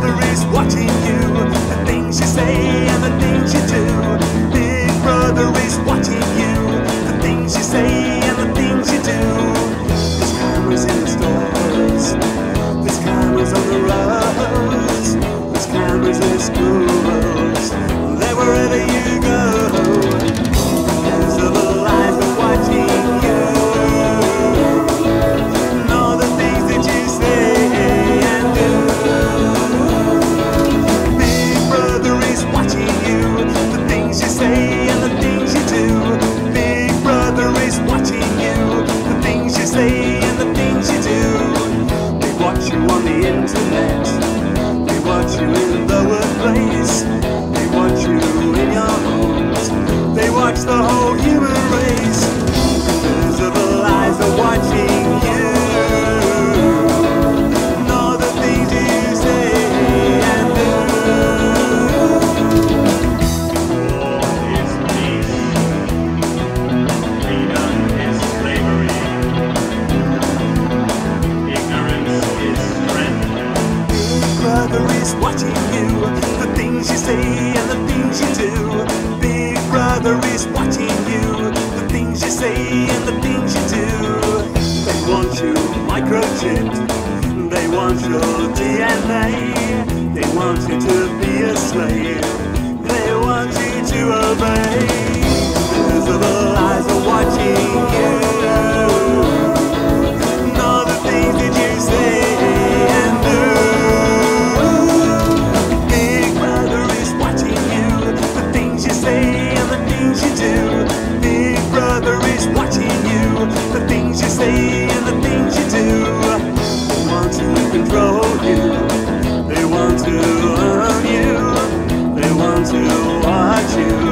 brother is watching you. The things you say and the things you do. Big brother is watching things to. watching you. The things you say and the things you do. Big brother is watching you. The things you say and the things you do. They want you microchipped. They want your DNA. They want you to be a slave. They want you to obey. control you. They want to own you. They want to watch you.